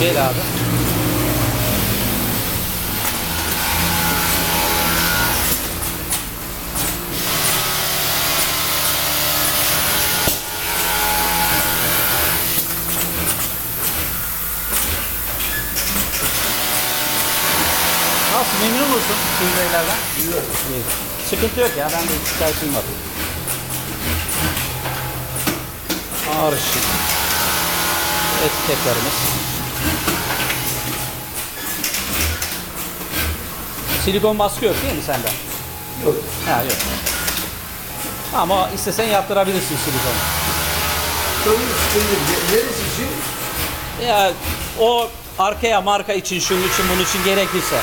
Gel abi. Nasıl memnun musun Sivrilerden? Yok. İyi. Sıkıntı yok ya ben de hiç şikayetim var. Ağır ışık. Etiketlerimiz. Silikon baskı yok değil mi sende? Yok. Ha yok. Ama istesen yaptırabilirsin silikon. Tabii sıkıntı. Neresi için? Ya o arkaya marka için, şunun için, bunun için gerekirse.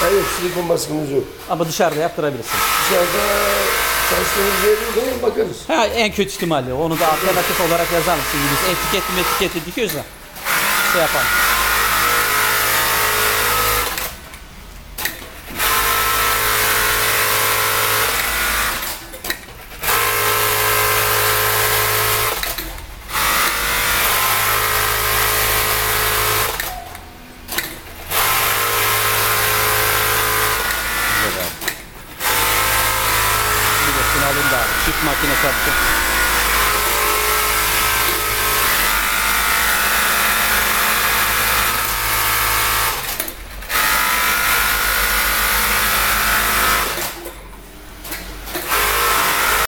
Hayır silikon baskımız yok. Ama dışarıda yaptırabilirsin. Dışarıda çalıştığımız yer yok ama bakarız. Ha en kötü ihtimalle. Onu da alternatif olarak yazar mısın? Biz etiketli etiketli dikiyoruz da. Şey yapalım. Güzel abi.